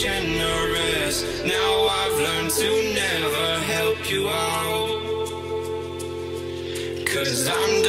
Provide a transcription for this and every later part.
generous. Now I've learned to never help you out. Cause I'm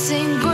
dancing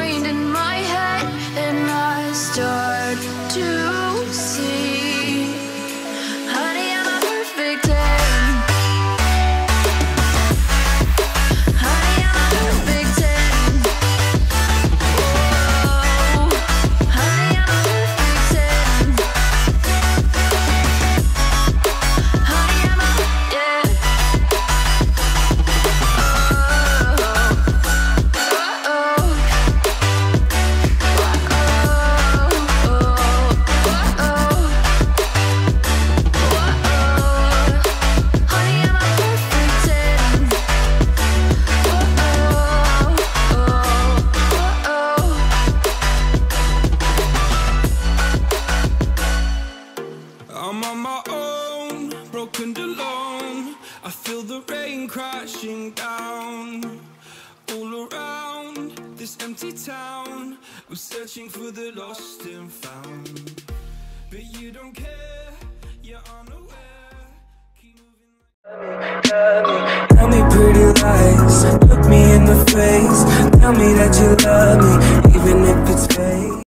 empty town. We're searching for the lost and found. But you don't care, you're unaware. Tell me pretty lies, look me in the face. Tell me that you love me, even if it's fake.